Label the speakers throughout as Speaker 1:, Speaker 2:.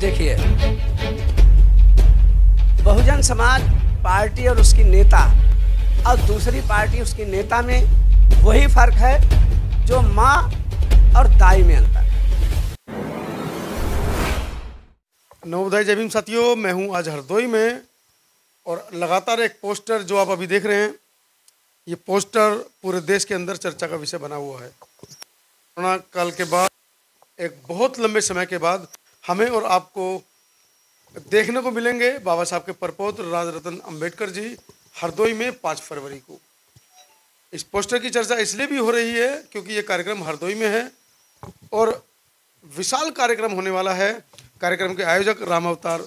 Speaker 1: देखिए, बहुजन समाज पार्टी और उसकी नेता और दूसरी पार्टी उसकी नेता में वही फ़र्क है जो माँ और दाई में अंतर
Speaker 2: नवोदय जय भीम साथियों, मैं हूँ आज हरदोई में और लगातार एक पोस्टर जो आप अभी देख रहे हैं, ये पोस्टर पूरे देश के अंदर चर्चा का विषय बना हुआ है। कोरोना काल के बाद, एक बहुत लंबे समय के बाद हमें और आपको देखने को मिलेंगे। बाबा साहब के परपौत्र राज रतन अंबेडकर जी हरदोई में पाँच फरवरी को। इस पोस्टर की चर्चा इसलिए भी हो रही है क्योंकि ये कार्यक्रम हरदोई में है और विशाल कार्यक्रम होने वाला है। कार्यक्रम के आयोजक राम अवतार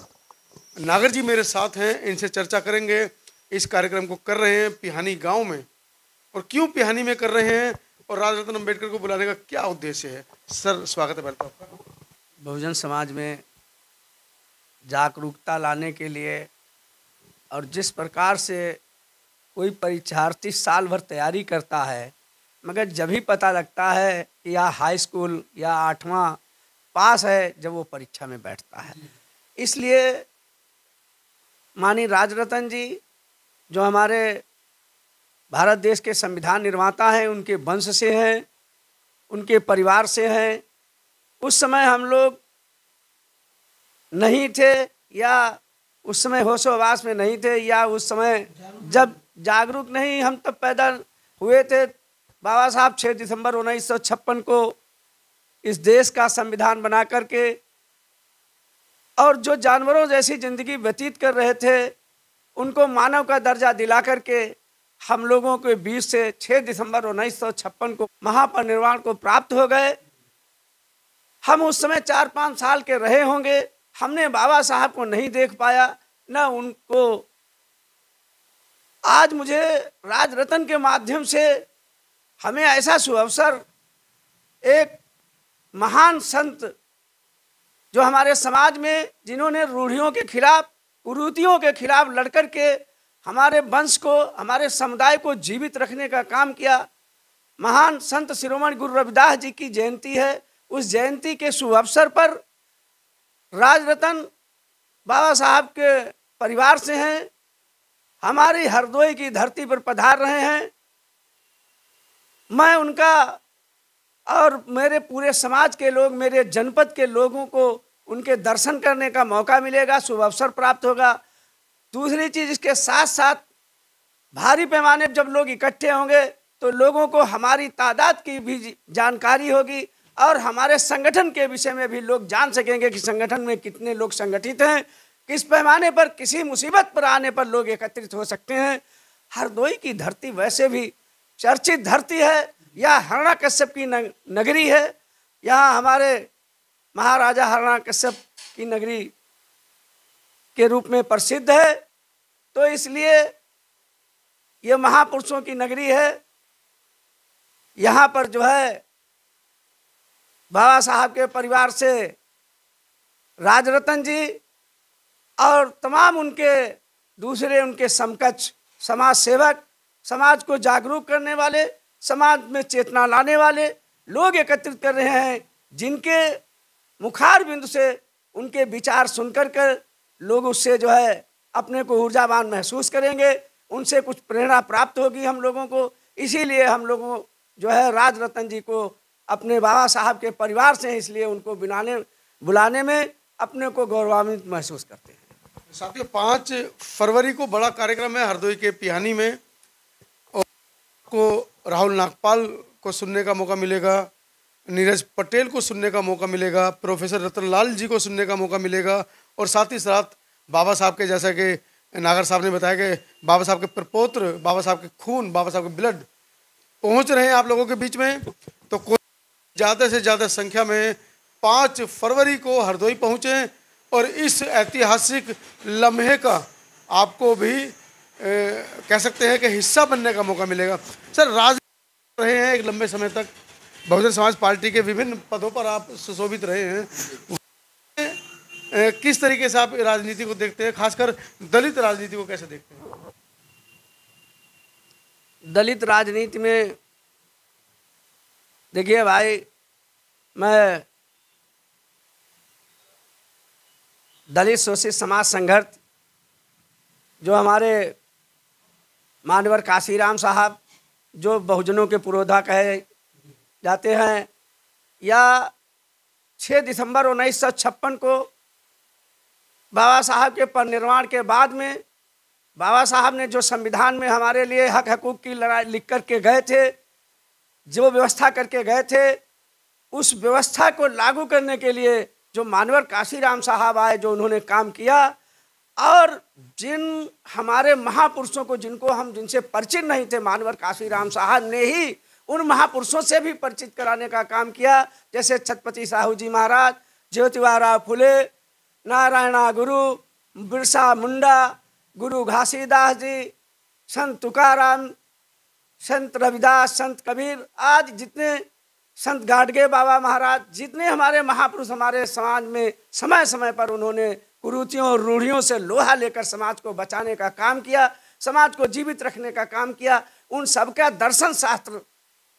Speaker 2: नागर जी मेरे साथ हैं, इनसे चर्चा करेंगे। इस कार्यक्रम को कर रहे हैं पिहानी गाँव में। और क्यों पिहानी में कर रहे हैं और राज रतन अंबेडकर को बुलाने का क्या उद्देश्य है? सर, स्वागत है पहले आपका
Speaker 1: बहुजन समाज में जागरूकता लाने के लिए और जिस प्रकार से कोई परीक्षार्थी साल भर तैयारी करता है, मगर जब ही पता लगता है कि यह हाई स्कूल या आठवां पास है, जब वो परीक्षा में बैठता है। इसलिए मानी राजरतन जी, जो हमारे भारत देश के संविधान निर्माता हैं, उनके वंश से हैं, उनके परिवार से हैं उस समय हम लोग नहीं थे या उस समय होशोवास में नहीं थे या उस समय जब जागरूक नहीं हम तब पैदा हुए थे। बाबा साहब 6 दिसंबर उन्नीस सौ छप्पन को इस देश का संविधान बना करके और जो जानवरों जैसी ज़िंदगी व्यतीत कर रहे थे, उनको मानव का दर्जा दिला करके हम लोगों के बीच से 6 दिसंबर उन्नीस सौ छप्पन को महापरिनिर्वाण को प्राप्त हो गए। हम उस समय चार पाँच साल के रहे होंगे, हमने बाबा साहब को नहीं देख पाया, न उनको। आज मुझे राज रतन के माध्यम से हमें ऐसा सुअवसर, एक महान संत जो हमारे समाज में, जिन्होंने रूढ़ियों के खिलाफ, कुरूतियों के खिलाफ लड़कर के हमारे वंश को, हमारे समुदाय को जीवित रखने का काम किया। महान संत शिरोमणि गुरु रविदास जी की जयंती है। उस जयंती के शुभ अवसर पर राजरतन बाबा साहब के परिवार से हैं, हमारी हरदोई की धरती पर पधार रहे हैं। मैं उनका और मेरे पूरे समाज के लोग, मेरे जनपद के लोगों को उनके दर्शन करने का मौका मिलेगा, शुभ अवसर प्राप्त होगा। दूसरी चीज़, इसके साथ साथ भारी पैमाने पर जब लोग इकट्ठे होंगे तो लोगों को हमारी तादाद की भी जानकारी होगी। और हमारे संगठन के विषय में भी लोग जान सकेंगे कि संगठन में कितने लोग संगठित हैं, किस पैमाने पर, किसी मुसीबत पर आने पर लोग एकत्रित हो सकते हैं। हरदोई की धरती वैसे भी चर्चित धरती है यह हरणा कश्यप की नगरी है। यहाँ हमारे महाराजा हरणा कश्यप की नगरी के रूप में प्रसिद्ध है। तो इसलिए ये महापुरुषों की नगरी है। यहाँ पर जो है बाबा साहब के परिवार से राजरतन जी और तमाम उनके दूसरे उनके समकक्ष समाज सेवक, समाज को जागरूक करने वाले, समाज में चेतना लाने वाले लोग एकत्रित कर रहे हैं, जिनके मुखार बिंदु से उनके विचार सुनकर कर लोग उससे जो है अपने को ऊर्जावान महसूस करेंगे। उनसे कुछ प्रेरणा प्राप्त होगी हम लोगों को। इसीलिए हम लोगों जो है राज रतन जी को अपने बाबा साहब के परिवार से हैं इसलिए उनको बुलाने बुलाने में अपने को गौरवान्वित महसूस करते हैं।
Speaker 2: साथियों, पाँच फरवरी को बड़ा कार्यक्रम है हरदोई के पिहानी में और को राहुल नागपाल को सुनने का मौका मिलेगा, नीरज पटेल को सुनने का मौका मिलेगा, प्रोफेसर रतन लाल जी को सुनने का मौका मिलेगा और साथ ही साथ बाबा साहब के, जैसा कि नागर साहब ने बताया कि बाबा साहब के प्रपोत्र, बाबा साहब के खून, बाबा साहब के ब्लड पहुँच रहे हैं आप लोगों के बीच में तो कोई ज़्यादा से ज़्यादा संख्या में पाँच फरवरी को हरदोई पहुँचे और इस ऐतिहासिक लम्हे का आपको भी ए, कह सकते हैं कि हिस्सा बनने का मौका मिलेगा। सर राज रहे हैं एक लंबे समय तक। बहुजन समाज पार्टी के विभिन्न पदों पर आप सुशोभित रहे हैं। किस तरीके से आप राजनीति को देखते हैं? खासकर दलित राजनीति को कैसे देखते हैं?
Speaker 1: दलित राजनीति में देखिए भाई, मैं दलित शोषित समाज संघर्ष, जो हमारे मानवर काशीराम साहब, जो बहुजनों के पुरोधा कहे जाते हैं, या 6 दिसंबर उन्नीस सौ छप्पन को बाबा साहब के परिनिर्वाण के बाद में, बाबा साहब ने जो संविधान में हमारे लिए हक हकूक़ की लड़ाई लिख कर के गए थे जो व्यवस्था करके गए थे, उस व्यवस्था को लागू करने के लिए जो मानवर काशीराम साहब आए, जो उन्होंने काम किया, और जिन हमारे महापुरुषों को जिनको हम जिनसे परिचित नहीं थे, मानवर काशीराम साहब ने ही उन महापुरुषों से भी परिचित कराने का काम किया, जैसे छत्रपति साहू जी महाराज ज्योतिबा फुले, नारायणा गुरु, बिरसा मुंडा, गुरु घासीदास जी, संत तुकाराम संत रविदास, संत कबीर आज जितने संत गाडगे बाबा महाराज, जितने हमारे महापुरुष हमारे समाज में समय समय पर उन्होंने कुरूतियों और रूढ़ियों से लोहा लेकर समाज को बचाने का काम किया, समाज को जीवित रखने का काम किया, उन सबका दर्शन शास्त्र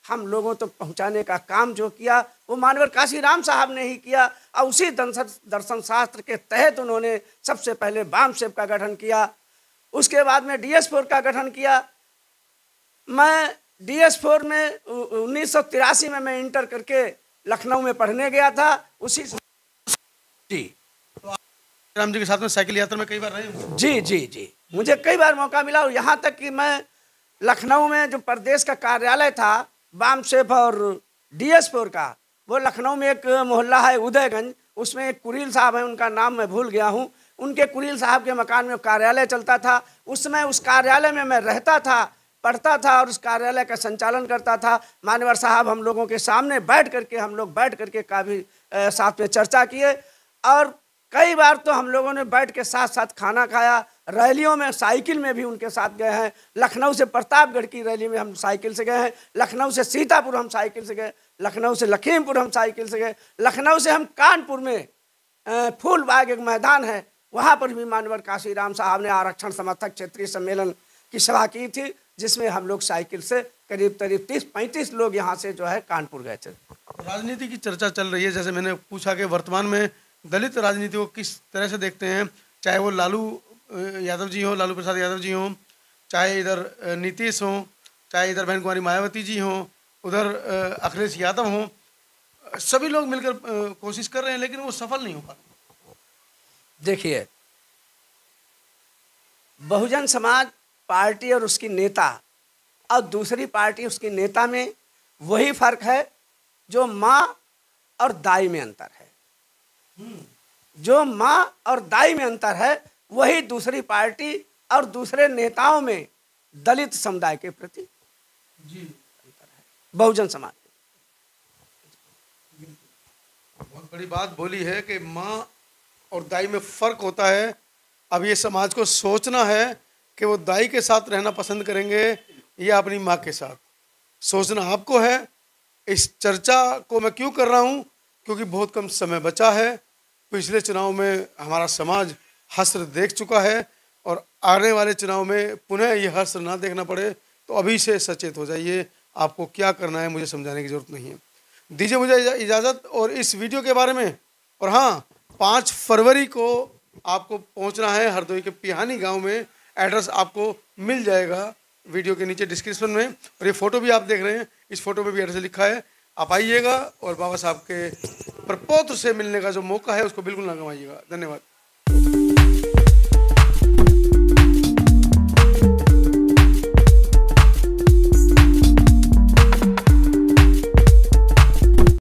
Speaker 1: हम लोगों तक तो पहुँचाने का काम जो किया, वो मानवर काशी राम साहब ने ही किया, और उसी दर्शन शास्त्र के तहत उन्होंने सबसे पहले बाम सेब का गठन किया, उसके बाद में डी का गठन किया मैं डी एस फोर में उन्नीस सौ तिरासी में मैं इंटर करके लखनऊ में पढ़ने गया था उसी जी।
Speaker 2: राम जी के साथ में साइकिल यात्रा में कई बार रहे
Speaker 1: जी जी जी। मुझे कई बार मौका मिला और यहाँ तक कि मैं लखनऊ में जो प्रदेश का कार्यालय था बाम सेफ़ और डी एस फोर का वो लखनऊ में एक मोहल्ला है उदयगंज उसमें एक कुरील साहब है उनका नाम मैं भूल गया हूँ। उनके कुरील साहब के मकान में कार्यालय चलता था। उस समय उस कार्यालय में मैं रहता था पढ़ता था और उस कार्यालय का संचालन करता था। मानवर साहब हम लोगों के सामने बैठ करके, हम लोग बैठ करके काफ़ी साथ में चर्चा किए और कई बार तो हम लोगों ने बैठ के साथ साथ खाना खाया। रैलियों में, साइकिल में भी उनके साथ गए हैं। लखनऊ से प्रतापगढ़ की रैली में हम साइकिल से गए हैं। लखनऊ से सीतापुर हम साइकिल से गए। लखनऊ से लखीमपुर हम साइकिल से गए। लखनऊ से हम कानपुर में फूलबाग एक मैदान है। वहाँ पर भी मानवर काशीराम साहब ने आरक्षण समर्थक क्षेत्रीय सम्मेलन की सभा की थी। जिसमें हम लोग साइकिल से करीब करीब तीस पैंतीस लोग यहाँ से जो है कानपुर गए थे।
Speaker 2: राजनीति की चर्चा चल रही है जैसे मैंने पूछा कि वर्तमान में दलित राजनीति को किस तरह से देखते हैं चाहे वो लालू यादव जी हों लालू प्रसाद यादव जी हों चाहे इधर नीतीश हों चाहे इधर बहन कुमारी मायावती जी हों उधर अखिलेश यादव हों सभी लोग मिलकर कोशिश कर रहे हैं लेकिन वो सफल नहीं हो पा
Speaker 1: देखिए बहुजन समाज पार्टी और उसकी नेता। और दूसरी पार्टी उसकी नेता में वही फ़र्क है जो माँ और दाई में अंतर है। जो माँ और दाई में अंतर है वही दूसरी पार्टी और दूसरे नेताओं में दलित समुदाय के प्रति जी। बहुजन समाज
Speaker 2: बहुत बड़ी बात बोली है कि माँ और दाई में फ़र्क होता है। अब ये समाज को सोचना है कि वो दाई के साथ रहना पसंद करेंगे या अपनी माँ के साथ। सोचना आपको है, इस चर्चा को मैं क्यों कर रहा हूँ? क्योंकि बहुत कम समय बचा है। पिछले चुनाव में हमारा समाज हस्र देख चुका है और आने वाले चुनाव में पुनः ये हस्र ना देखना पड़े तो अभी से सचेत हो जाइए, आपको क्या करना है मुझे समझाने की ज़रूरत नहीं है। दीजिए मुझे इजाज़त और इस वीडियो के बारे में। और हाँ पाँच फरवरी को आपको पहुँचना है हरदोई के पिहानी गाँव में। एड्रेस आपको मिल जाएगा वीडियो के नीचे डिस्क्रिप्शन में। और ये फ़ोटो भी आप देख रहे हैं, इस फ़ोटो में भी एड्रेस लिखा है। आप आइएगा और बाबा साहब के प्रपोत्र से मिलने का जो मौका है, उसको बिल्कुल ना गंवाइएगा। धन्यवाद।